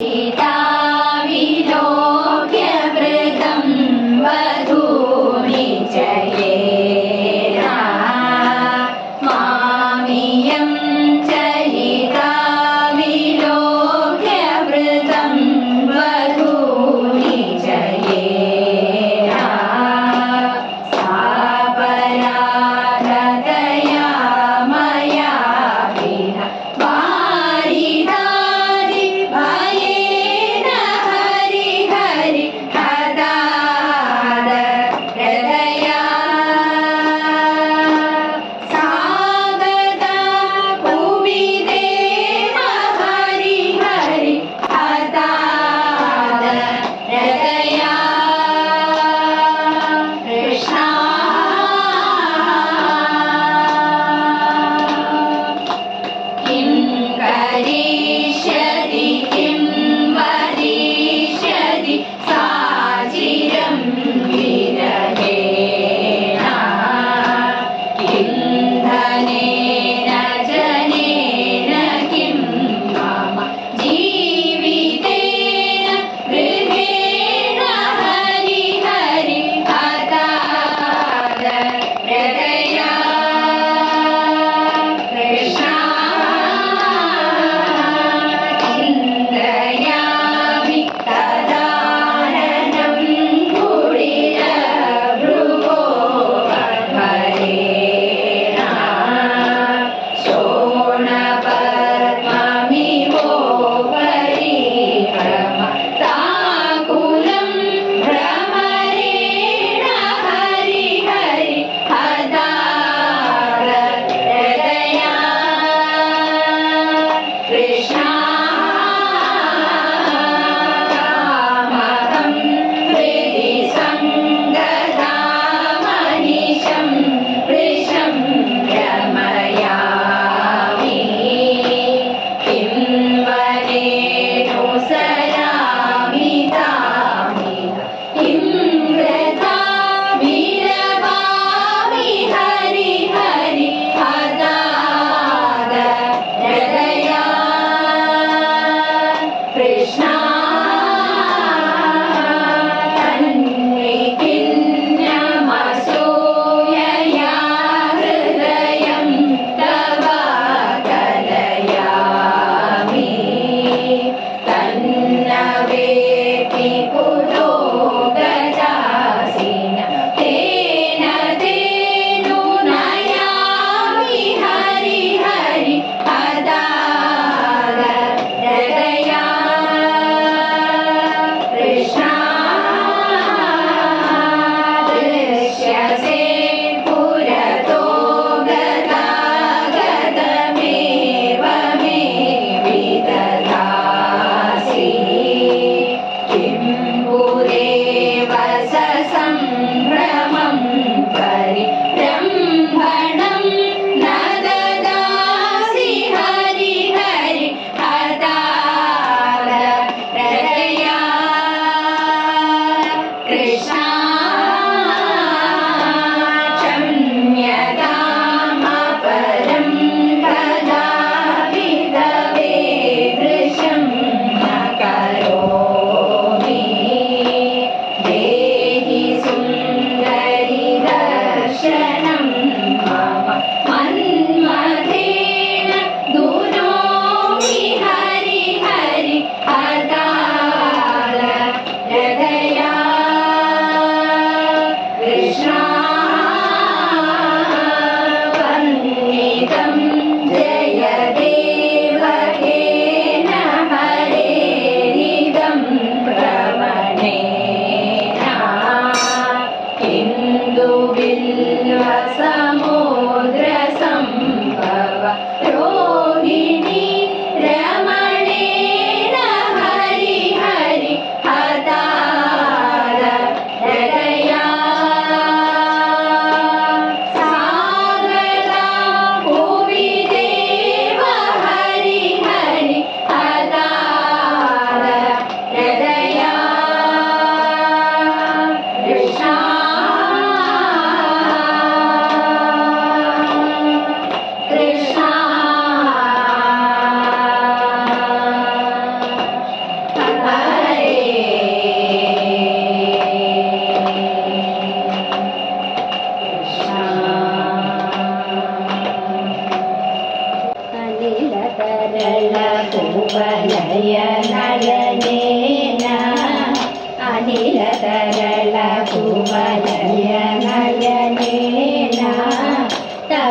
You.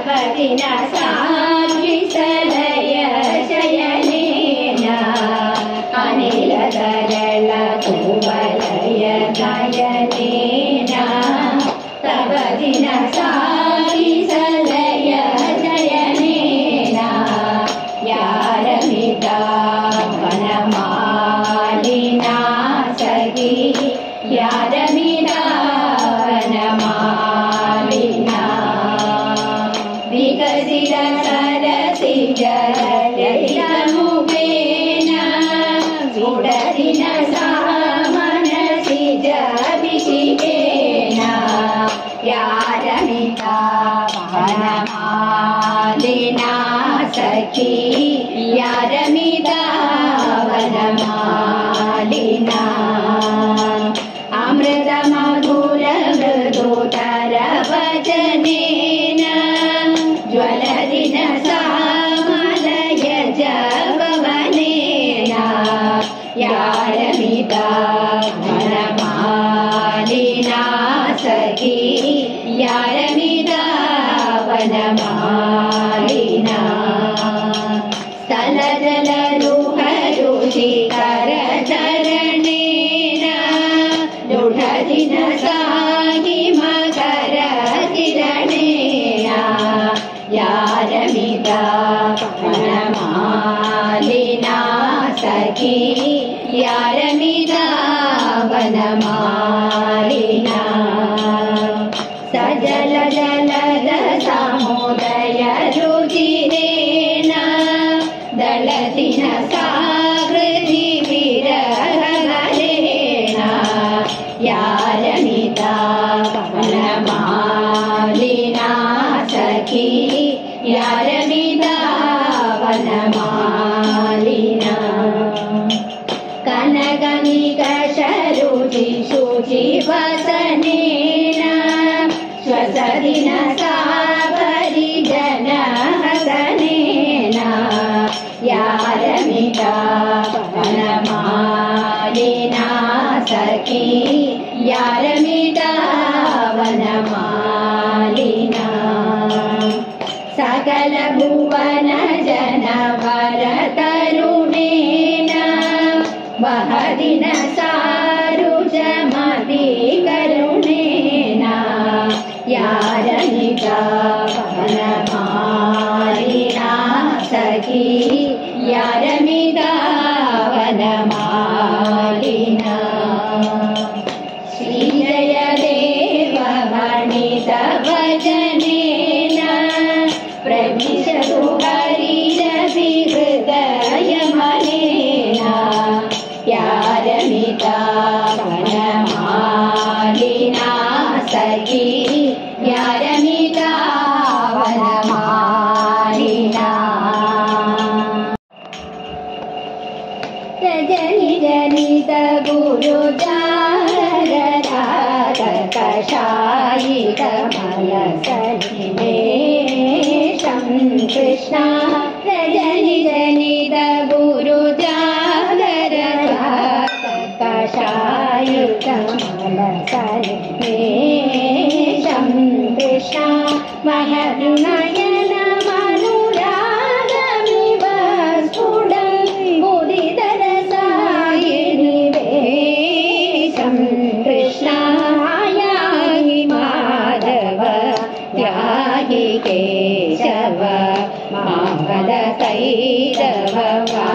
दिन Hare கைரவமா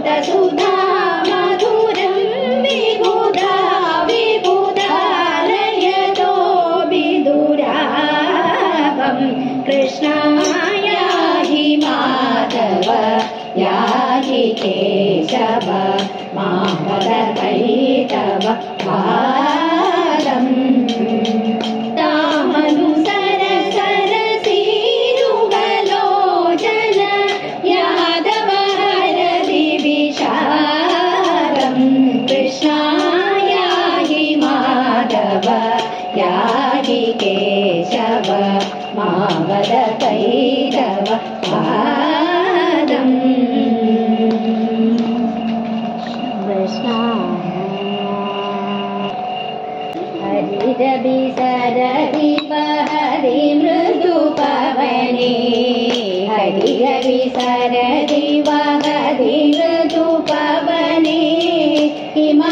सुधा मधुरम् विबुधा विबुदालयतो विदुरावम् कृष्णाया हि माधव या केशव मातरै तव वा सरदिवा हदिवजु पवने हिम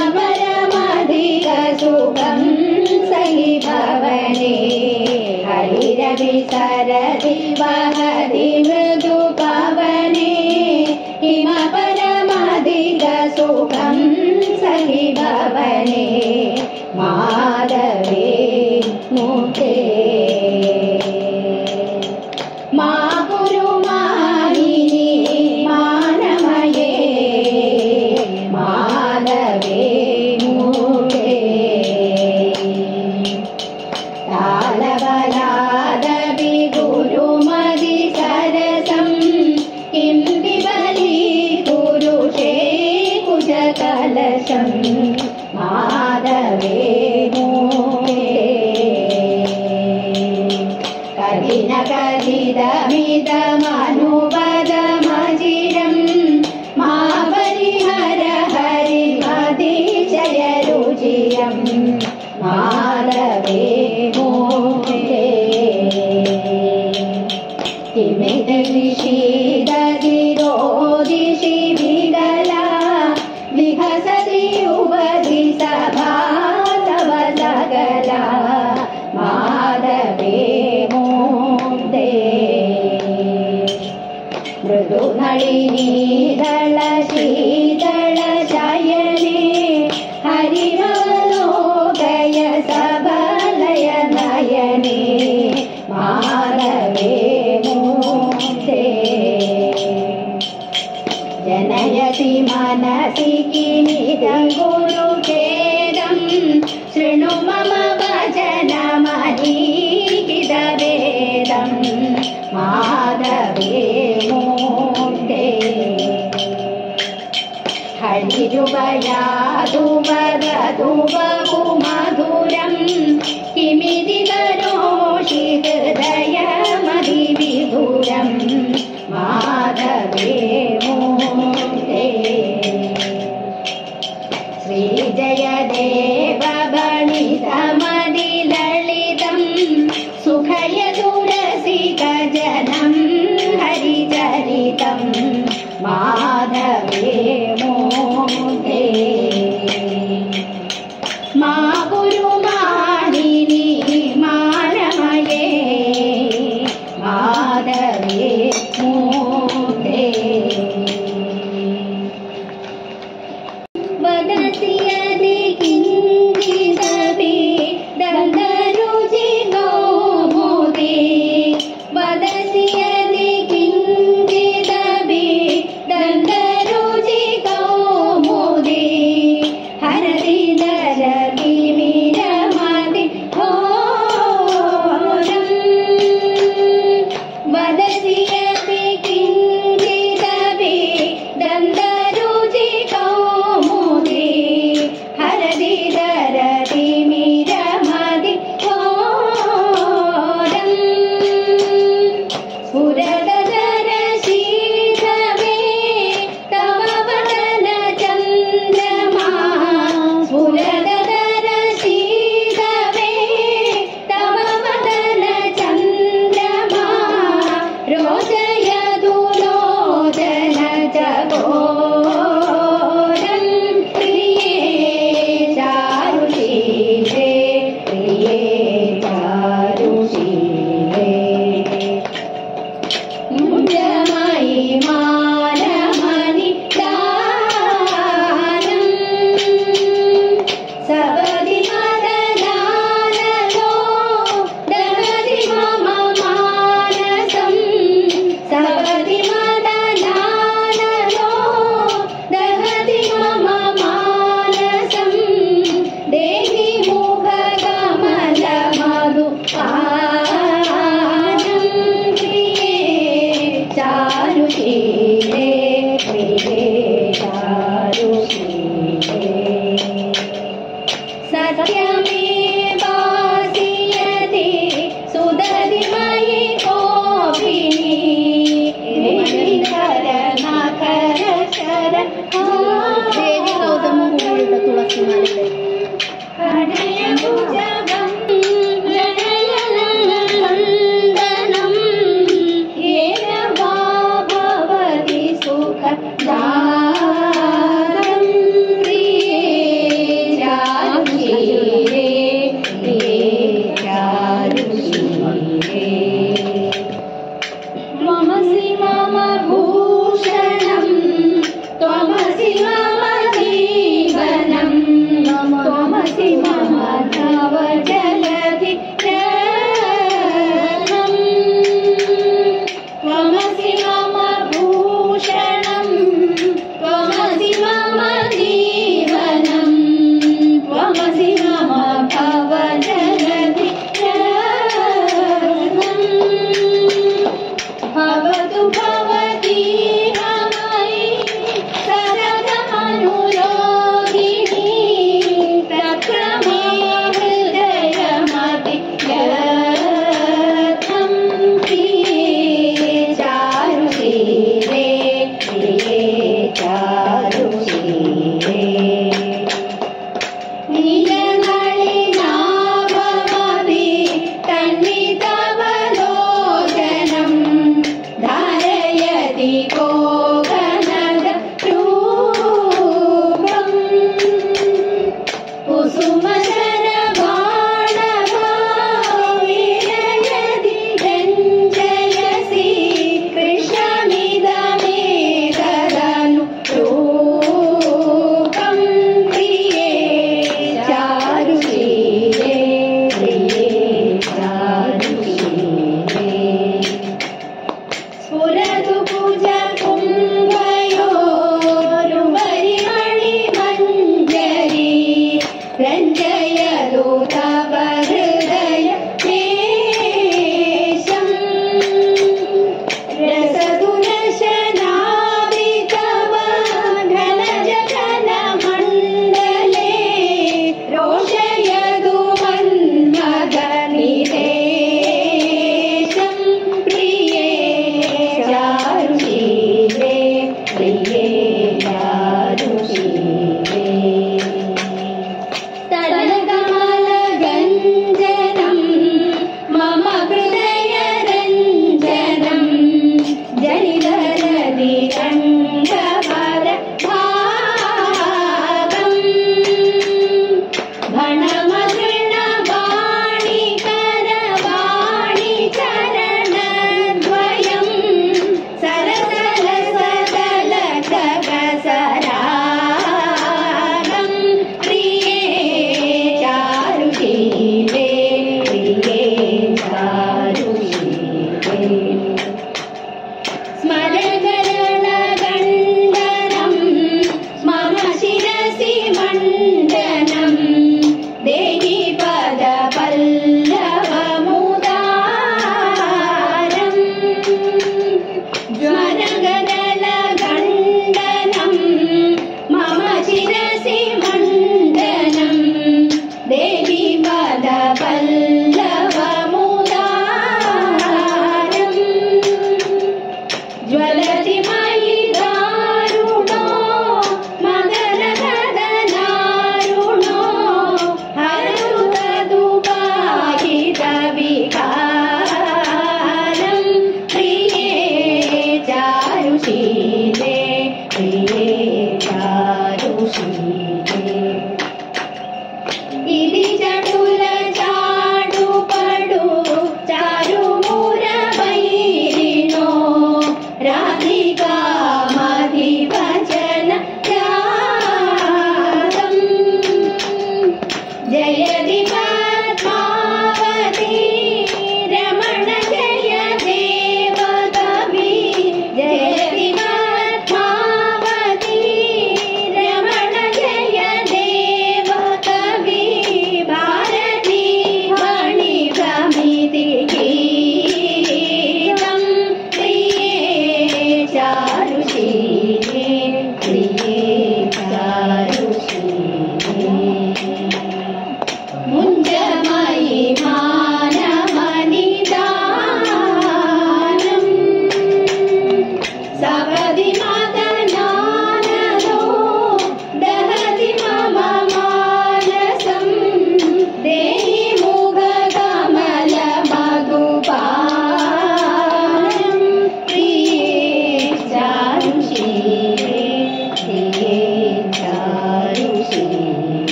सहि भवने हरि रवि सरदिवादिवने हिमा परमादिग सुखं सनि भवने माधवे मुखे जनयति मनसि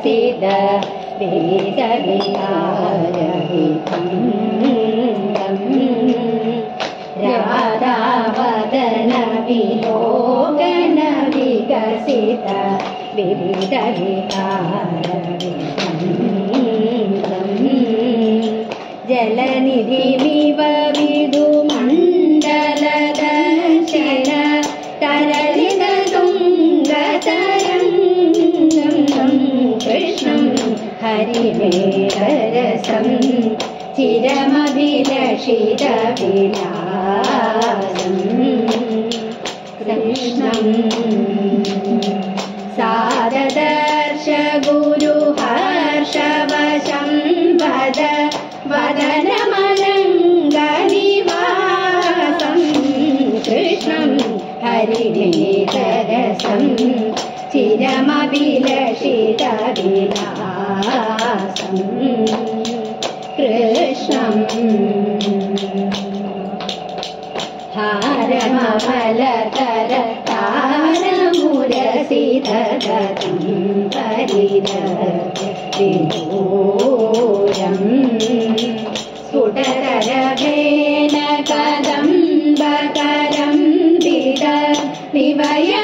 ಸತಿದ ವೇದ ವಿಹಾರಹಿ ರಾಧಾ ವದನ ವಿಲೋಕನ ವಿಕಸಿತ ವಿವಿಧ ವಿಹಾರಹಿ ಜಲನಿಧಿ ವಿವ മേഘരസം ചിരമഭിലഷിത വിലാസം കൃഷ്ണം कदम्बकरं पिद विवय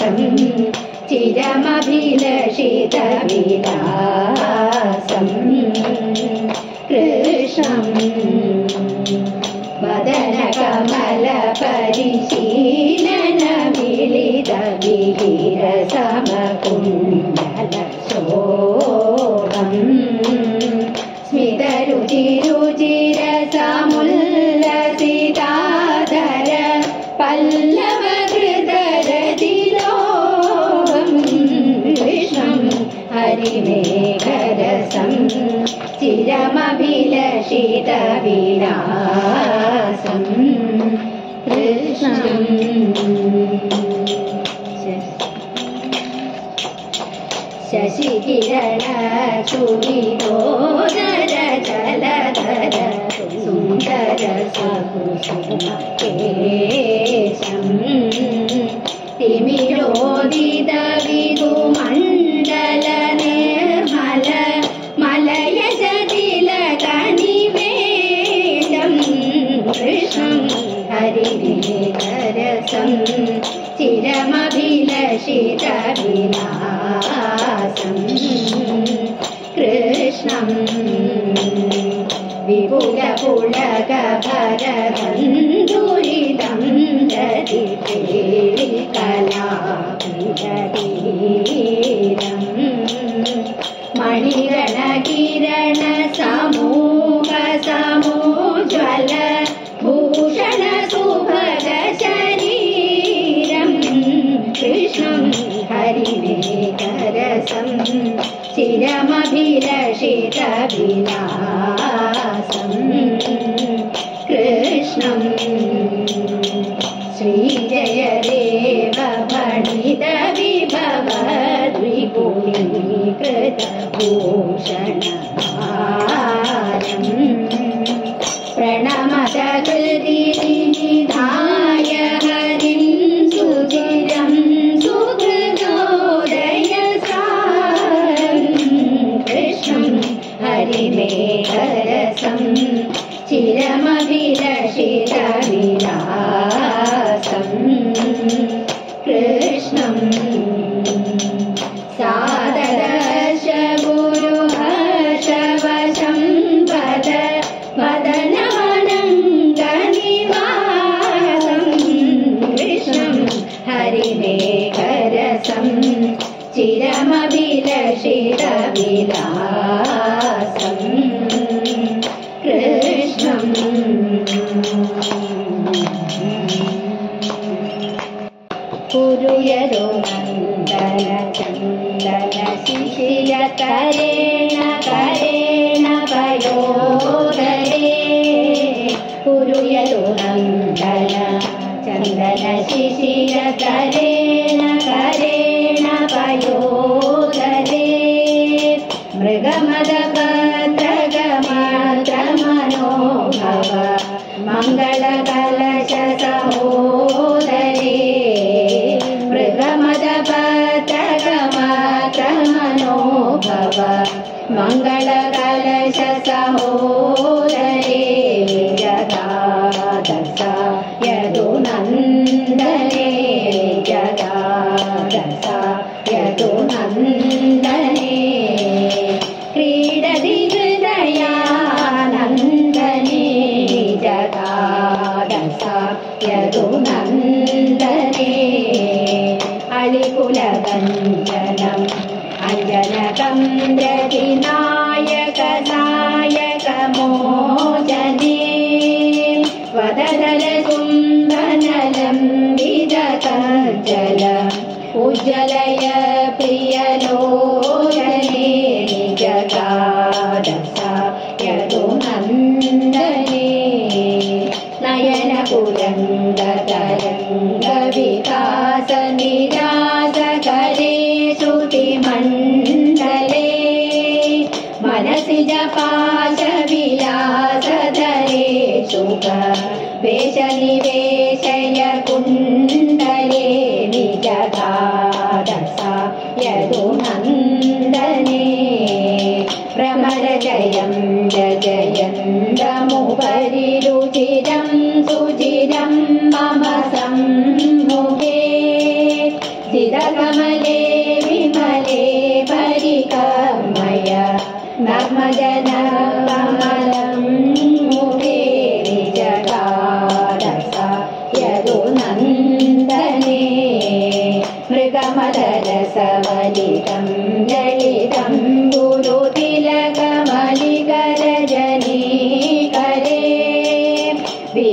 विलासम् चिरमभिलषितविलासम् कृष्णम् मदनकमलपरिषि Shashi kira na chuni do da da da da da, sundar sa kusuma ke sam, timi ro da. പുലകുലകരബന്ധുരിതം ദതി കലാപിരീരം മണിഗണകിരണ സമൂഹ സമൂജ്വല ഭൂഷണ സുഭഗ കൃഷ്ണം ഹരിമേകരസം ചിരമഭിലഷിത रसं चिरमविलशिरविदा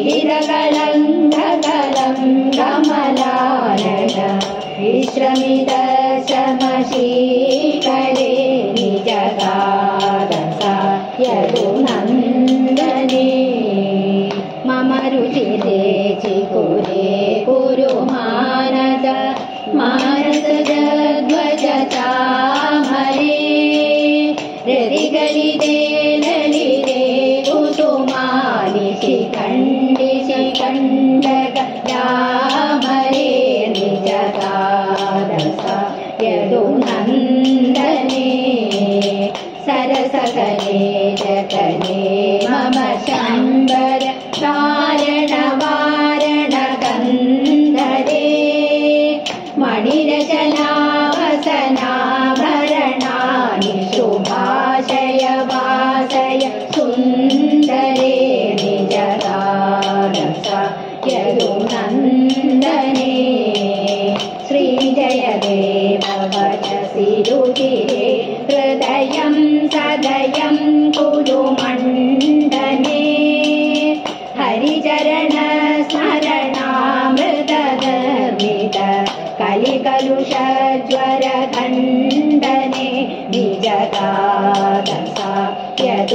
विहितकलङ्कलं कमलानन विश्रमित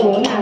số là